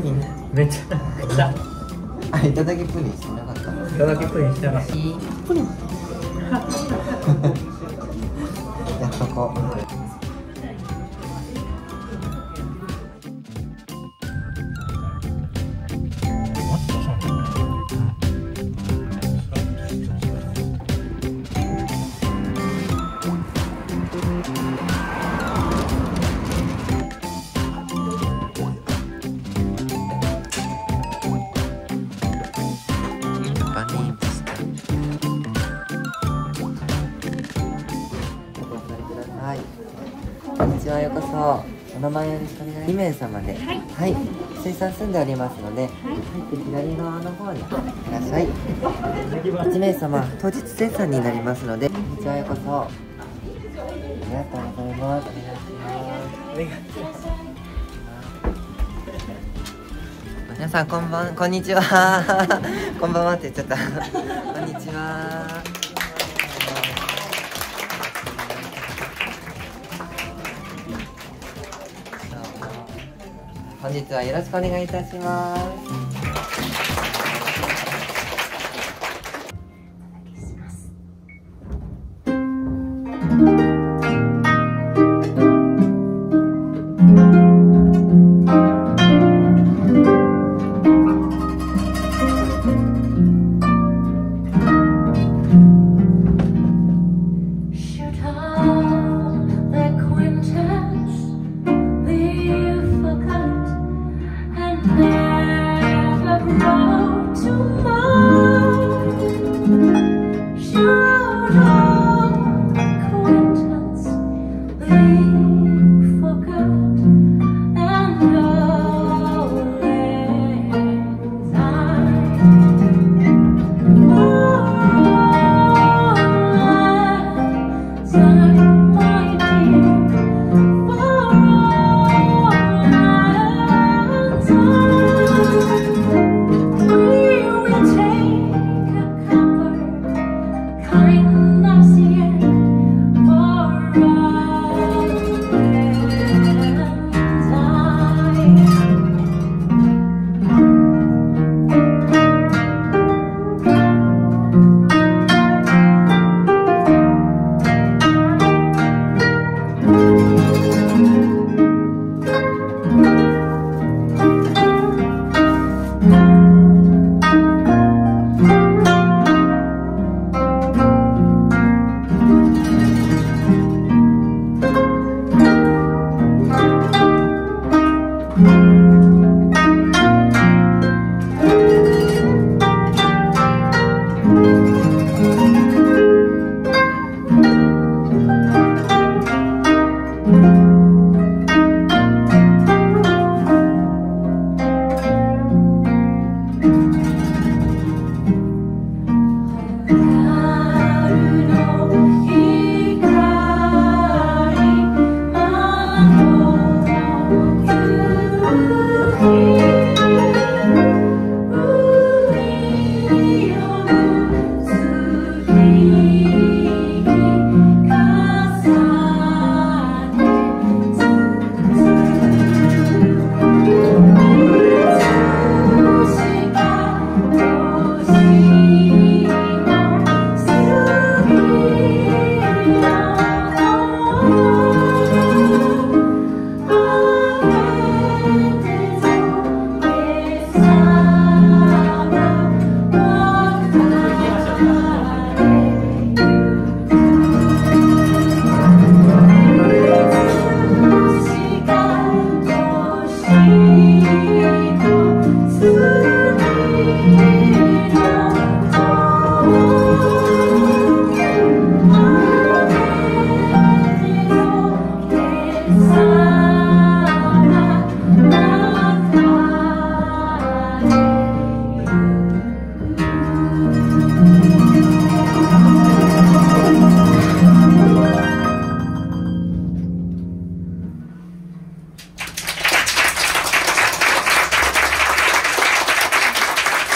プリン。めっちゃくちゃあいただきプリンしてなかったの？いただきプリンしてなかった。プリンやっとこうちは。ようこそ。お名前よろしくお願い。します2名様ではい、水産住んでおりますので、はい、左側の方にいらっしゃい。1名様当日生産になりますので。こんにちは。ようこそ。ありがとうございます。お願いします皆さんこんばんこんにちは。こんばんはって言っちゃった。こんにちは。本日はよろしくお願いいたします「Should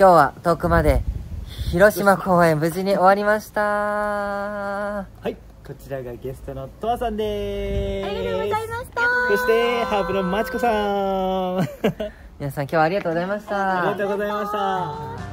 今日は遠くまで広島公演無事に終わりましたはい、こちらがゲストのとわさんです。ありがとうございましたそして、ハープのまちこさん。あ 皆さん今日はありがとうございましたりがとうございました。